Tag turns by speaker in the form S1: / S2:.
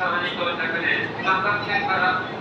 S1: 沢に到着です。3番線から